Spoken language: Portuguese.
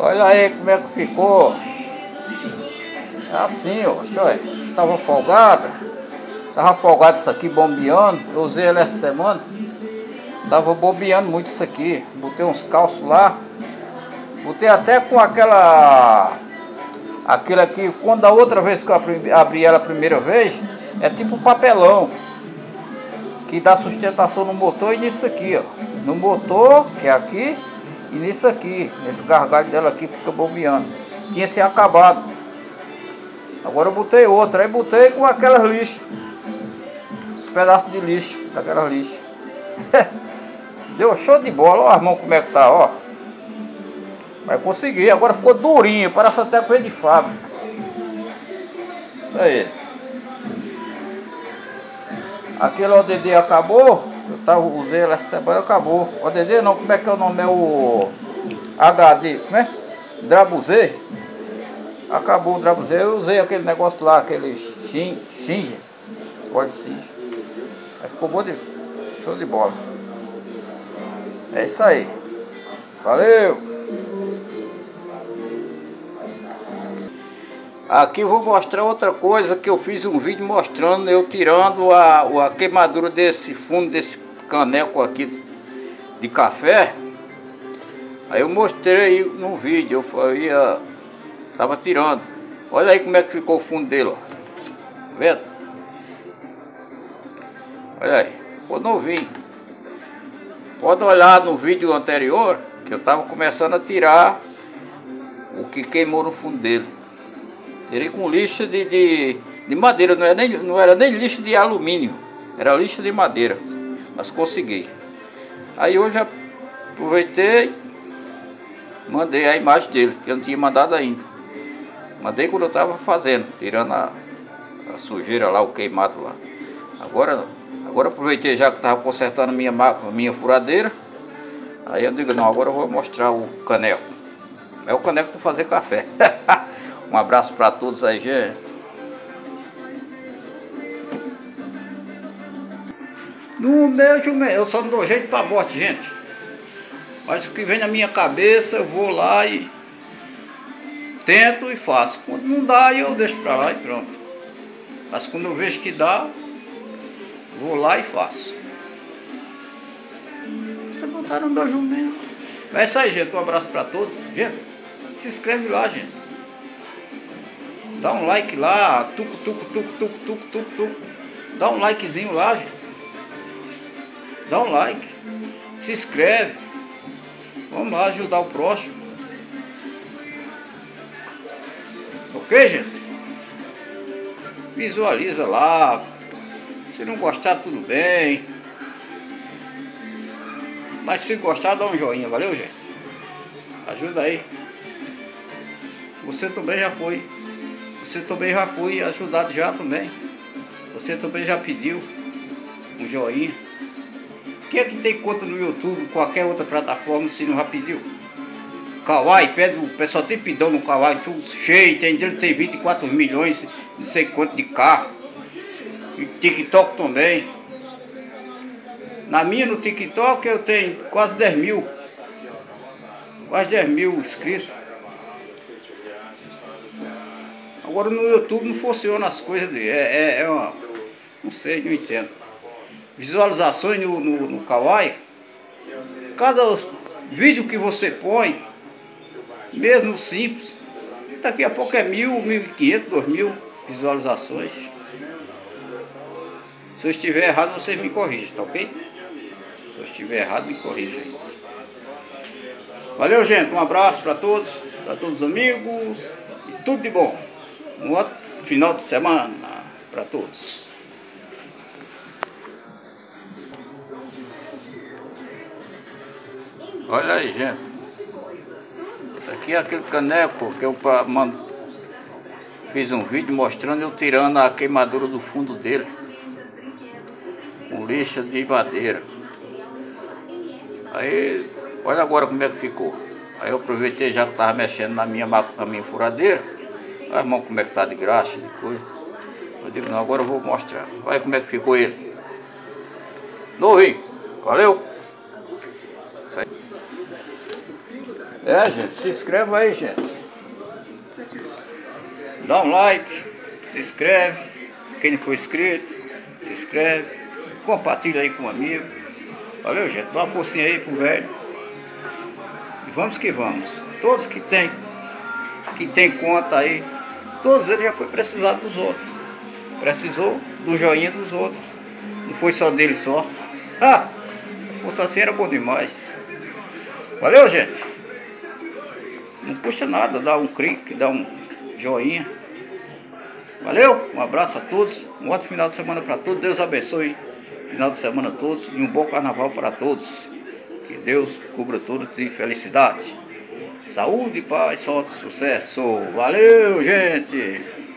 Olha aí como é que ficou. É assim, ó. Tava folgada. Tava folgado isso aqui, bombeando. Eu usei ela essa semana. Tava bombeando muito isso aqui. Botei uns calços lá. Botei até com aquela. Aquilo aqui, quando a outra vez que eu abri ela a primeira vez, é tipo papelão. Que dá sustentação no motor e nisso aqui, ó. No motor, que é aqui, e nisso aqui, nesse gargalho dela aqui fica bombeando. Tinha se acabado. Agora eu botei outra, aí botei com aquelas lixas. Os pedaços de lixo, daquelas lixas. Deu show de bola, ó as mãos como é que tá, ó. Mas consegui, agora ficou durinho, parece até coisa de fábrica. Isso aí. Aquele ODD acabou, tava, usei ela essa semana, acabou. ODD não, como é que é o nome? É o HD, como é? Drabuzê. Acabou o Drabuzê, eu usei aquele negócio lá, aquele Shinja, óleo de Shinja. Aí ficou bom de show de bola. É isso aí. Valeu! Aqui eu vou mostrar outra coisa que eu fiz um vídeo mostrando eu tirando a, a queimadura desse fundo desse caneco aqui de café. Aí eu mostrei no vídeo, eu ia, tava tirando. Olha aí como é que ficou o fundo dele, ó. Tá vendo? Olha aí, ficou novinho. Pode olhar no vídeo anterior que eu tava começando a tirar o que queimou no fundo dele. Tirei com lixa de, de, de madeira, não era, nem, não era nem lixo de alumínio, era lixa de madeira, mas consegui. Aí hoje aproveitei, mandei a imagem dele, que eu não tinha mandado ainda. Mandei quando eu estava fazendo, tirando a, a, sujeira lá, o queimado lá. Agora, agora aproveitei já que estava consertando minha máquina, minha furadeira. Aí eu digo, não, agora eu vou mostrar o caneco. É o caneco para fazer café. Um abraço para todos aí, gente. No meu eu só não dou jeito para morte, gente. Mas o que vem na minha cabeça, eu vou lá e tento e faço. Quando não dá, eu deixo para lá e pronto. Mas quando eu vejo que dá, vou lá e faço. Você botaram dois jumentos. É isso aí, gente. Um abraço para todos. Gente, se inscreve lá, gente. Dá um like lá, tuco, tuco, tuco, tuco, tuco, tuco, tuco. Dá um likezinho lá, gente. Dá um like. Se inscreve. Vamos lá ajudar o próximo. Ok, gente? Visualiza lá. Se não gostar, tudo bem. Mas se gostar, dá um joinha, valeu, gente? Ajuda aí. Você também já foi. Você também já foi ajudado já também. Você também já pediu um joinha. Quem é que tem conta no YouTube, qualquer outra plataforma, se não já pediu? Kawaii, pede, o pessoal tem pidão no Kawaii, tudo cheio, tem dele tem 24 milhões, não sei quanto de carro. E TikTok também. Na minha no TikTok eu tenho quase 10 mil. Quase 10 mil inscritos. Agora no YouTube não funciona as coisas dele. É, é, é uma. Não sei, não entendo. Visualizações no, no, no Kawaii. Cada vídeo que você põe, mesmo simples, daqui a pouco é mil, mil e quinhentos, dois mil visualizações. Se eu estiver errado, você me corrige, tá ok? Se eu estiver errado, me corrija aí. Valeu, gente. Um abraço para todos, para todos os amigos e tudo de bom um outro final de semana para todos. Olha aí, gente. Isso aqui é aquele caneco que eu fiz um vídeo mostrando eu tirando a queimadura do fundo dele. Com lixa de madeira. Aí, olha agora como é que ficou. Aí eu aproveitei já que estava mexendo na minha, na minha furadeira. Olha irmão como é que tá de graxa, de coisa. Eu digo, não, agora eu vou mostrar. Olha como é que ficou ele. Novinho. Valeu. É, gente, se inscreve aí, gente. Dá um like, se inscreve. Quem não for inscrito, se inscreve. Compartilha aí com um amigo. Valeu, gente. Dá uma forcinha aí pro velho. E vamos que vamos. Todos que tem, que tem conta aí, todos eles já foi precisar dos outros. Precisou do joinha dos outros. Não foi só dele só. Ah! Fosse assim era bom demais. Valeu, gente. Não custa nada, dá um clique, dá um joinha. Valeu, um abraço a todos, um ótimo final de semana para todos. Deus abençoe final de semana a todos e um bom carnaval para todos. Que Deus cubra todos de felicidade. Saúde, paz, sorte, sucesso. Valeu, gente!